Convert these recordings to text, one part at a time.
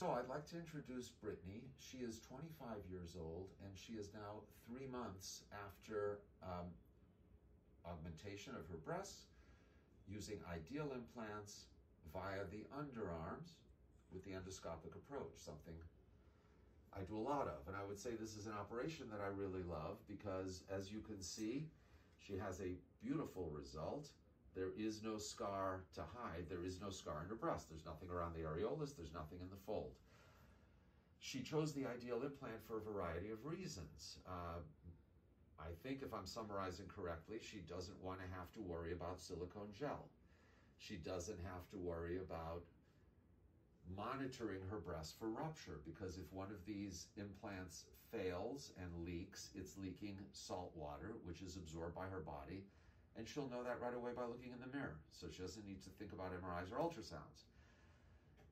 So I'd like to introduce Brittany. She is 25 years old and she is now three months after um, augmentation of her breasts using ideal implants via the underarms with the endoscopic approach, something I do a lot of. And I would say this is an operation that I really love because as you can see, she has a beautiful result. There is no scar to hide. There is no scar in her breast. There's nothing around the areolas. There's nothing in the fold. She chose the ideal implant for a variety of reasons. Uh, I think if I'm summarizing correctly, she doesn't want to have to worry about silicone gel. She doesn't have to worry about monitoring her breast for rupture because if one of these implants fails and leaks, it's leaking salt water, which is absorbed by her body, and she'll know that right away by looking in the mirror. So she doesn't need to think about MRIs or ultrasounds.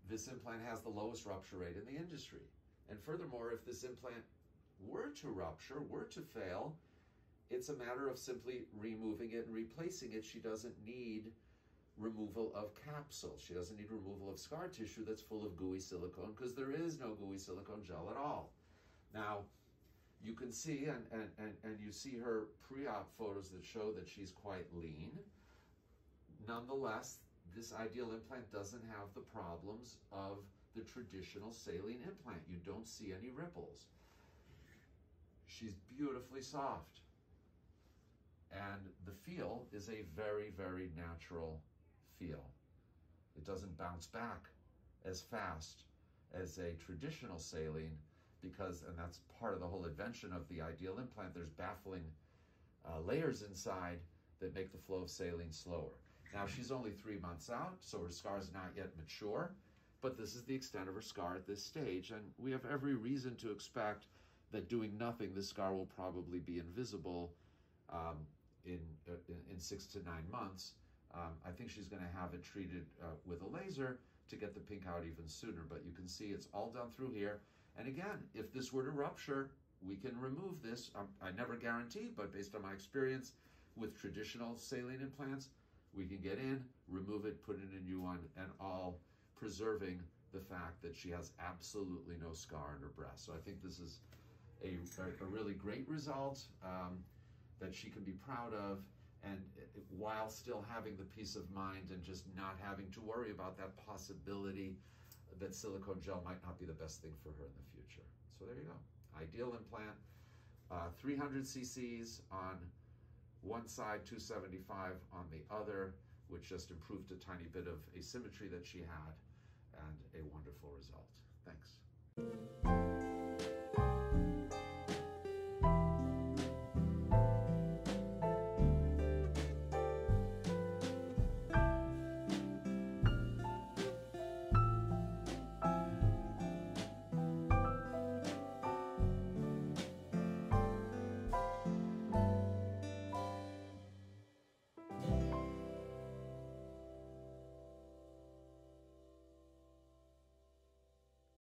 This implant has the lowest rupture rate in the industry. And furthermore, if this implant were to rupture, were to fail, it's a matter of simply removing it and replacing it. She doesn't need removal of capsule. She doesn't need removal of scar tissue that's full of gooey silicone because there is no gooey silicone gel at all. Now, you can see, and, and, and, and you see her pre-op photos that show that she's quite lean. Nonetheless, this ideal implant doesn't have the problems of the traditional saline implant. You don't see any ripples. She's beautifully soft. And the feel is a very, very natural feel. It doesn't bounce back as fast as a traditional saline because, and that's part of the whole invention of the ideal implant, there's baffling uh, layers inside that make the flow of saline slower. Now she's only three months out, so her scar is not yet mature, but this is the extent of her scar at this stage, and we have every reason to expect that doing nothing, this scar will probably be invisible um, in, uh, in six to nine months. Um, I think she's going to have it treated uh, with a laser to get the pink out even sooner, but you can see it's all done through here. And again, if this were to rupture, we can remove this. Um, I never guarantee, but based on my experience with traditional saline implants, we can get in, remove it, put in a new one, and all preserving the fact that she has absolutely no scar in her breast. So I think this is a, a, really great result um, that she can be proud of and while still having the peace of mind and just not having to worry about that possibility that silicone gel might not be the best thing for her in the future. So there you go. Ideal implant, uh, 300 cc's on one side, 275 on the other, which just improved a tiny bit of asymmetry that she had and a wonderful result. Thanks.